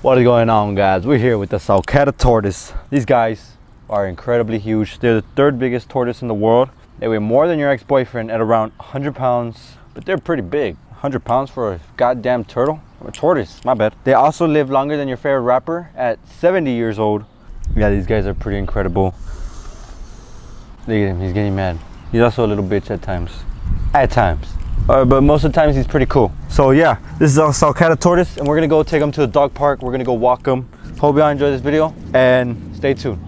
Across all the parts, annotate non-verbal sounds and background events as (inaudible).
What is going on guys? We're here with the Sulcata tortoise. These guys are incredibly huge. They're the third biggest tortoise in the world. They weigh more than your ex-boyfriend at around 100 pounds, but they're pretty big. 100 pounds for a goddamn turtle? A tortoise, my bad. They also live longer than your favorite rapper at 70 years old. Yeah, these guys are pretty incredible. Look at him, he's getting mad. He's also a little bitch at times. At times. Uh, but most of the times he's pretty cool. So yeah, this is our Sulcata tortoise and we're gonna go take him to the dog park. We're gonna go walk him. Hope y'all enjoy this video and stay tuned.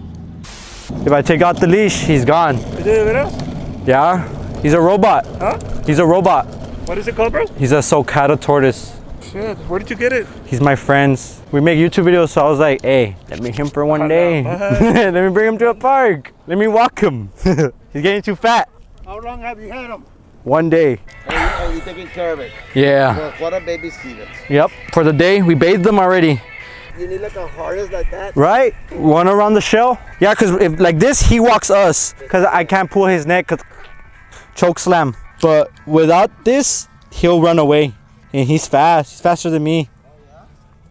If I take out the leash, he's gone. Is it real? Yeah, he's a robot. Huh? He's a robot. What is it called, bro? He's a Sulcata tortoise. Shit, where did you get it? He's my friends. We make YouTube videos, so I was like, hey, let me him for one Oh, no. day. (laughs) let me bring him to a park. Let me walk him. (laughs) he's getting too fat. How long have you had them? One day. And you, oh, and taking care of it. Yeah. What a babysitter. Yep. For the day, we bathed them already. You need like a harness like that. Right? One around the shell. Yeah, because if like this, he walks us. Because I can't pull his neck. Cause choke slam. But without this, he'll run away. And he's fast. He's faster than me. Oh,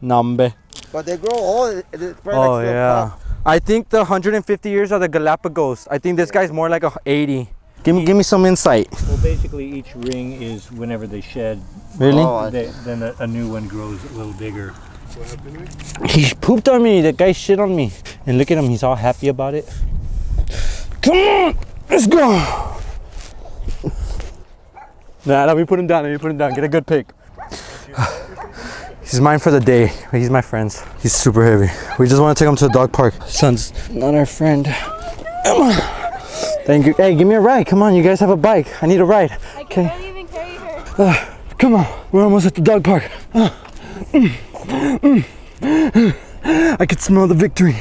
yeah? Nambe. But they grow old. it- It's probably Oh yeah. I think the 150 years are the Galapagos. I think this guy's more like a 80. Give me, give me some insight. Well, basically, each ring is whenever they shed, Really? Oh, they, then a, a new one grows a little bigger. He pooped on me. That guy shit on me. And look at him. He's all happy about it. Come on, let's go. Nah, let me put him down. Let me put him down. Get a good pic. (sighs) He's mine for the day. He's my friend's. He's super heavy. We just want to take him to the dog park. Son's not our friend. Come on. Thank you. Hey, give me a ride. Come on, you guys have a bike. I need a ride. I Okay. can't even carry her. Come on, we're almost at the dog park. Uh, mm, mm. I can smell the victory.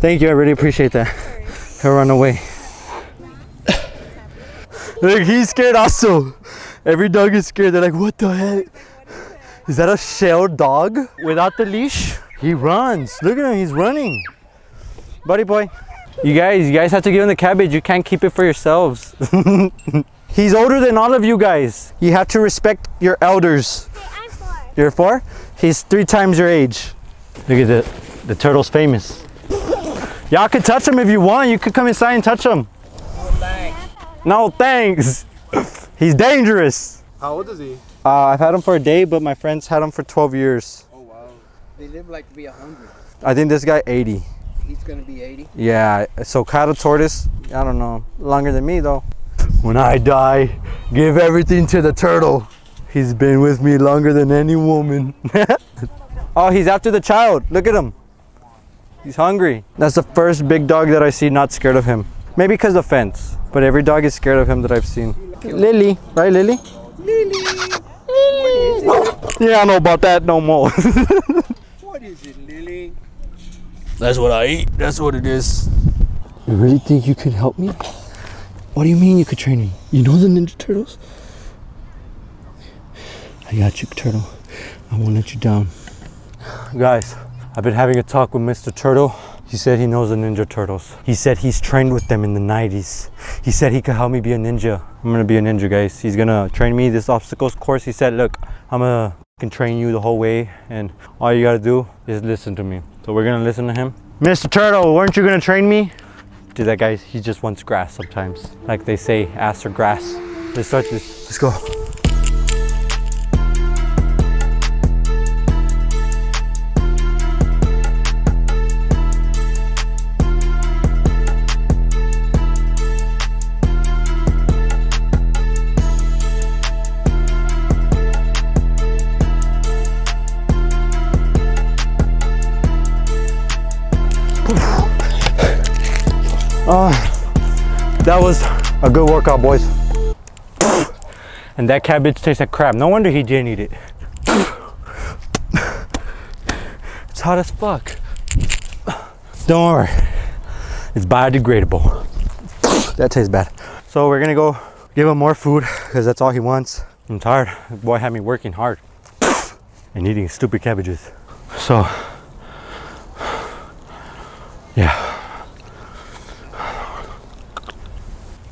Thank you, I really appreciate that. He'll run away. Look, he's scared also. Every dog is scared. They're like, what the heck? Is that a shell dog? Without the leash? He runs. Look at him, he's running. Buddy boy. You guys, you guys have to give him the cabbage. You can't keep it for yourselves. (laughs) He's older than all of you guys. You have to respect your elders. Hey, I'm four. You're four? He's three times your age. Look at the the turtle's famous. Y'all can touch him if you want. You could come inside and touch him. No thanks. No thanks. (laughs) He's dangerous. How old is he? Uh, I've had him for a day, but my friends had him for 12 years. Oh wow. They live like to be a hundred. I think this guy 80. He's gonna be 80. Yeah, Sulcata tortoise, I don't know, longer than me though. When I die, give everything to the turtle. He's been with me longer than any woman. (laughs) oh, he's after the child. Look at him. He's hungry. That's the first big dog that I see not scared of him. Maybe because the fence, but every dog is scared of him that I've seen. Lily, right, Lily? Lily. Lily. (laughs) Yeah, I know about that no more. (laughs) What is it, Lily? That's what I eat. That's what it is. You really think you could help me? What do you mean you could train me? You know the Ninja Turtles? I got you, Turtle. I won't let you down. Guys, I've been having a talk with Mr. Turtle. He said he knows the Ninja Turtles. He said he's trained with them in the 90s. He said he could help me be a ninja. I'm gonna be a ninja, guys. He's gonna train me this obstacles course. He said, look, I'm gonna can train you the whole way and all you gotta do is listen to me. So we're gonna listen to him. Mr. Turtle, weren't you gonna train me? Dude, that guy, he just wants grass sometimes. Like they say, ass or grass. Let's start this. Let's go. That was a good workout, boys. And that cabbage tastes like crap. No wonder he didn't eat it. It's hot as fuck. Don't worry, it's biodegradable. That tastes bad. So we're gonna go give him more food because that's all he wants. I'm tired. The boy had me working hard and eating stupid cabbages. So,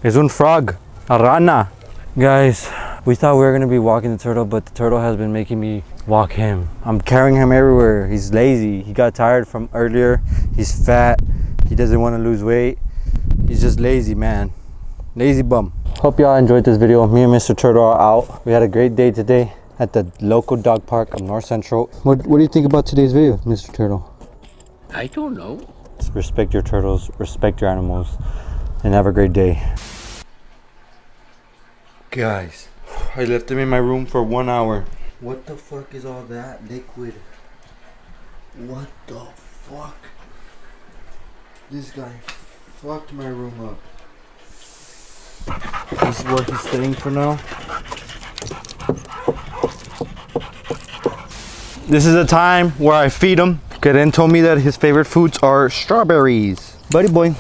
Es un frog, a rana. Guys, We thought we were gonna be walking the turtle, but the turtle has been making me walk him. I'm carrying him everywhere. He's lazy. He got tired from earlier. He's fat. He doesn't want to lose weight. He's just lazy, man. Lazy bum. Hope y'all enjoyed this video. Me and Mr. Turtle are out. We had a great day today at the local dog park of North Central. What, what do you think about today's video, Mr. Turtle? I don't know. Respect your turtles, respect your animals, and have a great day. Guys, I left him in my room for one hour. What the fuck is all that liquid? What the fuck? This guy fucked my room up. This is where he's staying for now. This is a time where I feed him. Karen told me that his favorite foods are strawberries. Buddy boy.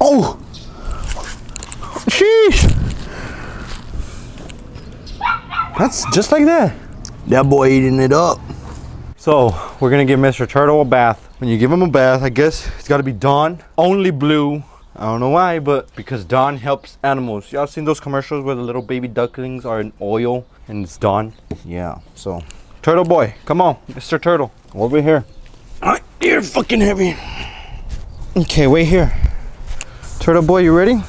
Oh! Sheesh! That's just like that. That boy eating it up. So, we're gonna give Mr. Turtle a bath. When you give him a bath, I guess it's gotta be Dawn. Only blue. I don't know why, but because Dawn helps animals. Y'all seen those commercials where the little baby ducklings are in oil and it's Dawn? Yeah, so. Turtle boy, come on, Mr. Turtle. Over here. Alright, you're fucking heavy. Okay, wait here. Turtle boy, you ready?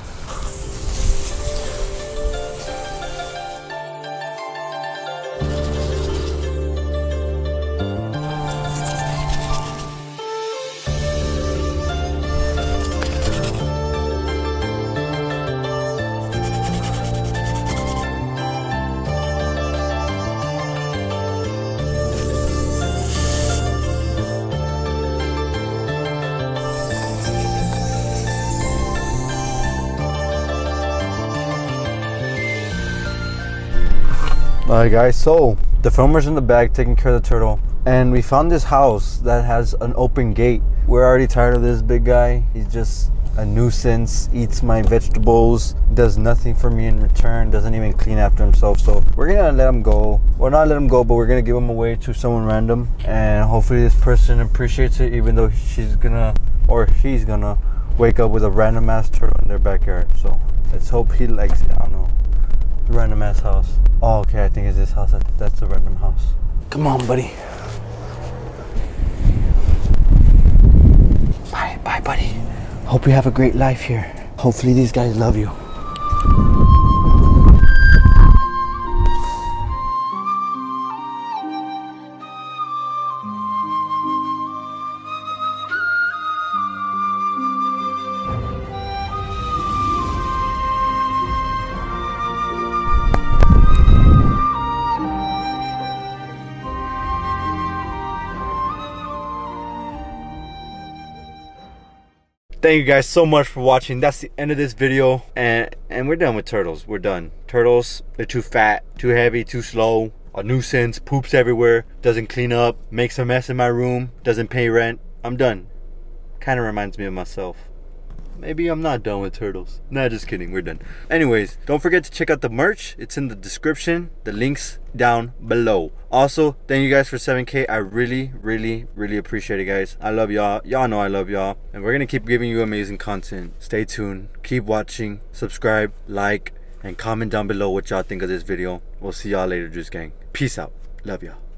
Alright guys, so the filmer's in the bag taking care of the turtle and we found this house that has an open gate. We're already tired of this big guy. He's just a nuisance, eats my vegetables, does nothing for me in return, doesn't even clean after himself. So we're gonna let him go. Well not let him go, but we're gonna give him away to someone random and hopefully this person appreciates it even though she's gonna or he's gonna wake up with a random ass turtle in their backyard. So let's hope he likes it. I don't know. Random ass house. Oh, okay. I think it's this house. That's the random house. Come on, buddy. Bye, bye, buddy. Hope you have a great life here. Hopefully, these guys love you. Thank you guys so much for watching. That's the end of this video. And and we're done with turtles. We're done. Turtles, they're too fat, too heavy, too slow. A nuisance, poops everywhere, doesn't clean up, makes a mess in my room, doesn't pay rent. I'm done. Kind of reminds me of myself. Maybe I'm not done with turtles. Nah, just kidding. We're done. Anyways, don't forget to check out the merch. It's in the description. The links down below. Also, thank you guys for 7K. I really, really, really appreciate it, guys. I love y'all. Y'all know I love y'all. And we're to keep giving you amazing content. Stay tuned. Keep watching. Subscribe, like, and comment down below what y'all think of this video. We'll see y'all later, Juice Gang. Peace out. Love y'all.